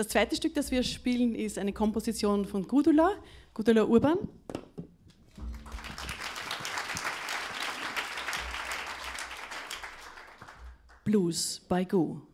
Das zweite Stück, das wir spielen, ist eine Komposition von Gudula, Gudula Urban. Blues by Go.